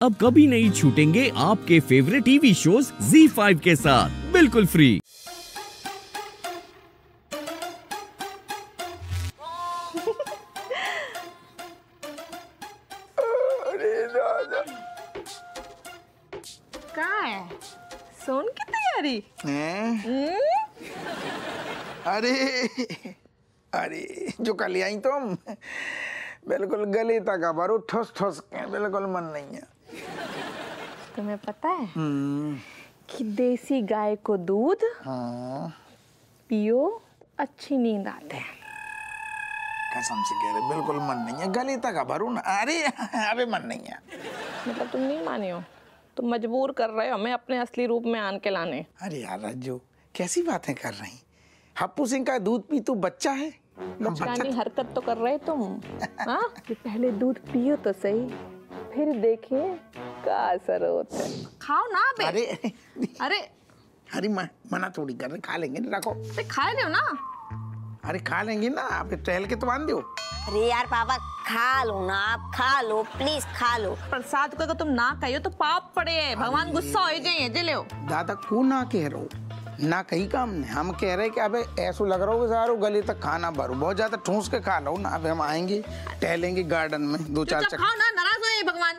अब कभी नहीं छूटेंगे आपके फेवरेट टीवी शोज़ Z5 के साथ। बिल्कुल फ्री कहाँ है? सोन की तैयारी? अरे अरे जो कल आई तुम बिल्कुल गले तक भरो ठोस ठोस के बिल्कुल मन नहीं है। तुम्हें पता है कि देसी गाय को दूध हाँ। पियो अच्छी नींद आते हैं। कसम से कह रहे बिल्कुल मन नहीं है। गले तक भरो ना अरे अबे मन नहीं है। मतलब तुम नहीं माने हो। तुम मजबूर कर रहे हो हमें अपने असली रूप में आन के लाने। अरे यार रज्जू कैसी बातें कर रही हप्पू सिंह का दूध पी तू बच्चा है? बचकानी हरकत तो कर रहे तुम। हाँ? पहले दूध पियो तो सही। फिर देखिए क्या असर होता है। खाओ ना बे अरे अरे। अरे म- मना थोड़ी कर रहे खा लेंगे रखो। बे खा लियो ना? अरे खा लेंगे ना आप टहल के तो बाँध दो अरे यार पापा खा लो ना आप खा लो प्लीज़ खा लो। प्रसाद को अगर तुम ना कहियो तो पाप पड़े भगवान गुस्सा हो जे लो दादा को ना कह रहो ना कहीं काम नहीं। हम कह रहे कि अबे ऐसा लग रहा हो सारो गले तक खाना भरो। बहुत ज़्यादा ठूस के खा लो ना। अबे हम आएँगे टहलेंगे गार्डन में दो चार चुपचाप खाओ ना नाराज़ हो भगवान।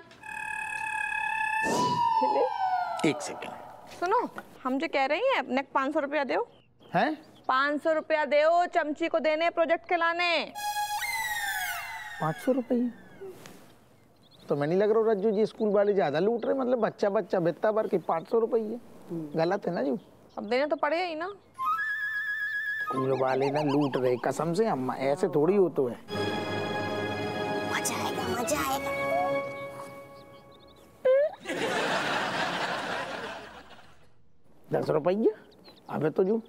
चक्कर एक सेकंड सुनो हम जो कह रही हैं अपने पाँच सौ रुपया दो है? पाँच सौ रुपया दो चमची को देने प्रोजेक्ट के लाने। पाँच सौ रुपये? तो मैं नहीं लग रहा रज्जू जी स्कूल वाले ज़्यादा लूट रहे मतलब बच्चा बच्चा बित्ता भर के पाँच सौ रुपये गलत है ना जी? अब देने तो पड़ेगा ही ना। स्कूल वाले ना लूट रहे कसम से अम्मा ऐसे थोड़ी हो तो है। मज़ा आएगा मज़ा आएगा दस रुपये? अबे तो जो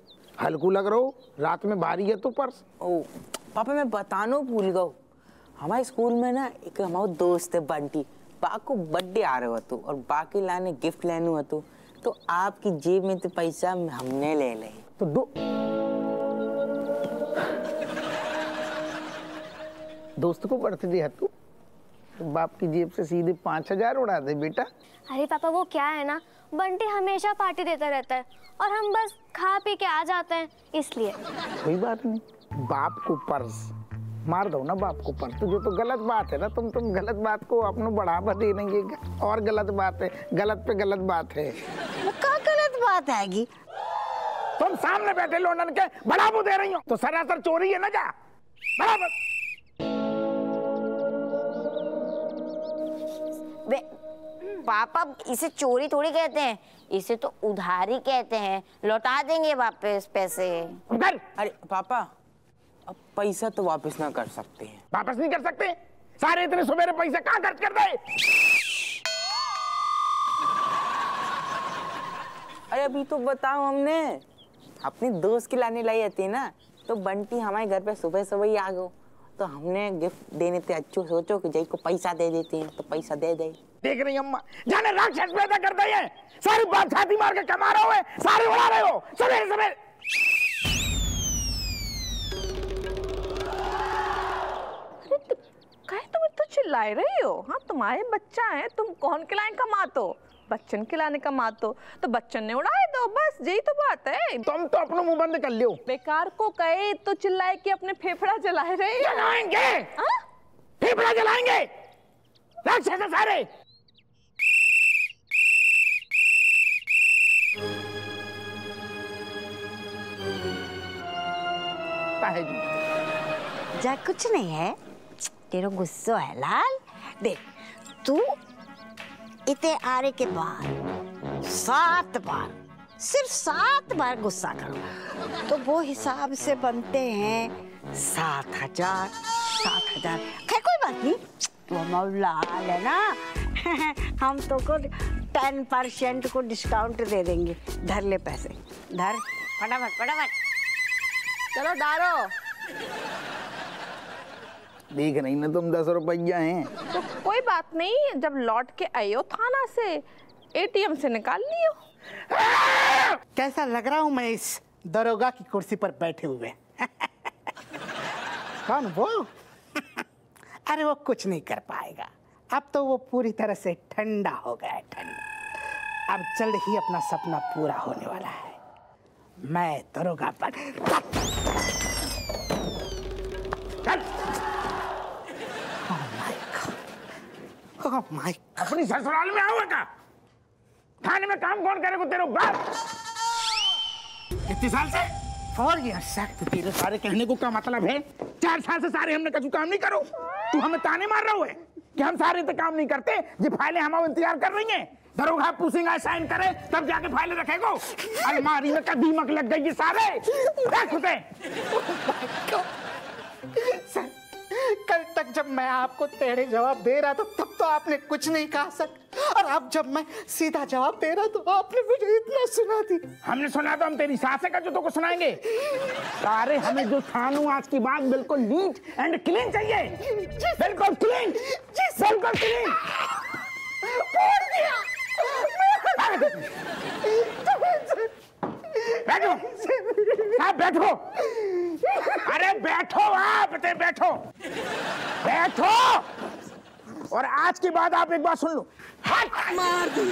हल्कू लग रहा हो रात में भारी है तो पर्स। ओ पापा मैं बतानो भूल गयो हमारे स्कूल में ना एक हमारो दोस्त है बंटी बा को बर्थडे आ रहे हो तो और बाकी लाने गिफ्ट लेने हो तो। आपकी जेब में तो पैसा हमने ले ले। तो दो। दोस्त को बर्थडे है तू तो बाप की जेब से सीधे पाँच हज़ार उड़ा दे बेटा। अरे पापा वो क्या है ना? बंटी हमेशा पार्टी देता रहता है और हम बस खा पी के आ जाते हैं इसलिए। कोई बात नहीं। बाप को पर्स। मार दो ना बाप को पर्स तो जो तो गलत बात है ना तुम तुम गलत बात को अपना बढ़ावा दे देंगे और गलत बात है गलत पे गलत बात है। वो क्या गलत बात आएगी तुम सामने बैठे लोंडन के बढ़ावा दे रही हो। तो सरासर चोरी है ना जा। बराबर। बे पापा इसे चोरी थोड़ी कहते हैं। इसे तो उधारी कहते हैं। लौटा देंगे वापस पैसे। अरे पापा अब पैसा तो वापस ना कर सकते हैं। वापस नहीं कर सकते? सारे इतने सवेरे पैसे कहाँ खर्च कर दे? अरे अभी तो बताओ हमने। अपने दोस्त के लाने लाई आती है ना तो बंटी हमारे घर पे सुबह सुबह ही आ गयो तो हमने गिफ्ट देने थे अच्छो सोचो कि जय को पैसा दे देते हैं तो पैसा दे दे। देख रही अम्मा जाने राक्षस पैदा कर है सारी बात छाती मार के कमा रहे हो सारे उड़ा रहे हो। सवेरे सवेरे कहे तुम तो चिल्लाए रही हो। हाँ तुम्हारे बच्चा है तुम कौन खिलाए कमातो बच्चन खिलाने का कमातो तो। बच्चन ने उड़ाए दो बस यही तो बात है। तुम तो अपना मुँह बंद कर लियो। बेकार को कहे तो चिल्लाए कि अपने फेफड़ा जलाए रहे जलाएँगे! हाँ? फेफड़ा जलाएँगे! राक्षस है सारे। जा कुछ नहीं है। तेरा गुस्सा है, लाल। देख, तू इतने आरे के बाद सात बार, सिर्फ़ सात बार गुस्सा करो। तो वो हिसाब से बनते हैं सात हज़ार सात हज़ार। खैर, कोई बात नहीं, वो लाल है ना? हम तो को टेन परसेंट को डिस्काउंट दे देंगे। धर ले पैसे, धर। फटाफट फटाफट। चलो डारो देख रही ना तुम दस रुपया हैं। तो कोई बात नहीं जब लौट के आयो थाना से एटीएम से निकाल लियो। कैसा लग रहा हूँ मैं इस दरोगा की कुर्सी पर बैठे हुए? कौन वो? अरे वो कुछ नहीं कर पाएगा। अब तो वो पूरी तरह से ठंडा हो गया है ठंडा। अब जल्द ही अपना सपना पूरा होने वाला है। मैं दरोगा बन चल Oh अपनी ससुराल में आओगे का थाने में काम कौन करेगा तेरे बाप कितने साल से? फोर इयर्स सर तो तेरे सारे कहने को क्या मतलब है? चार साल से सारे हमने कछु काम नहीं करो। तू हमें ताने मार रहा है कि हम सारे तो काम नहीं करते। ये फाइलें हम इंतज़ार कर रही हैं। दरोगा पूछेगा साइन करे तब जाके फाइलें रखेगो। अलमारी में का दीमक लग गई ये सारे? रख उसे। सर कल तक जब मैं आपको टेढ़े जवाब दे रहा था तब तो आपने कुछ नहीं कहा सर। और अब जब मैं सीधा जवाब दे रहा तो आपने मुझे इतना सुना दी। हमने सुना तो हम तेरी सासे का जो तो को सुनाएँगे। सारे हमें जो थानू आज की बात बिल्कुल नीट एंड क्लीन चाहिए। बिल्कुल क्लीन बिल्कुल क्लीन बैठो। आप बैठो। अरे बैठो आप ते बैठो। बैठो। और आज की बात आप एक बार सुन लो। हट। मार दी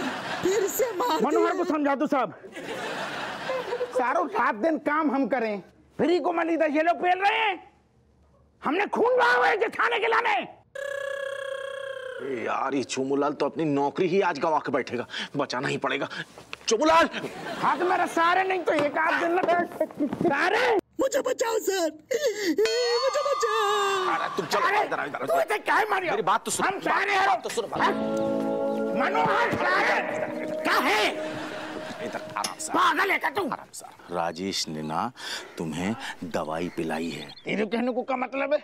फिर से मार मनोहर को समझा दो साहब सारों रात दिन काम हम करें। फ्री को मलिदा ये लोग पेल रहे हैं। हमने खून बहा हुआ है खाने के लाने। यार ये चुमुलाल तो अपनी नौकरी ही आज गवा के बैठेगा। बचाना ही पड़ेगा। चुमुलाल! हाथ मेरा सारे नहीं तो एक आध दिन में सारे मुझे बचाओ सर। मुझे बचाओ। तुम चलो इधर इधर तू इधर इसे क्या मारियो मेरी बात तो सुन। हम बात- सारे हैं तो सुन बात-? मनोहर सारे क्या है? इधर पागल है क्या तू? राजेश ने ना तुम्हें दवाई पिलाई है। तेरे कहने को क्या मतलब है?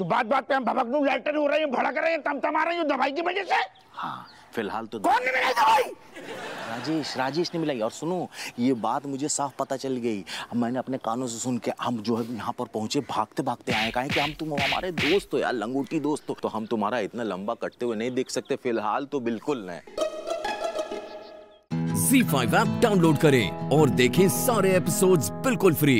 तू बात बात पे हम भभकनू लाइटर हो रहे हैं भड़क रहे हैं तम तमा रहे हैं दवाई की वजह से। हाँ फ़िलहाल तो कौन ने मिलाई दवाई? राजेश राजेश ने मिलाई और सुनो ये बात मुझे साफ़ पता चल गई। अब मैंने अपने कानों से सुन के हम जो है यहाँ पर पहुँचे भागते भागते आए कहा कि हम तुम हमारे दोस्त हो यार लंगोटी दोस्त हो। तो हम तुम्हारा इतना लंबा कटते हुए नहीं देख सकते फ़िलहाल तो बिल्कुल नहीं। Z5 ऐप डाउनलोड करें और देखें सारे एपिसोड्स बिल्कुल फ्री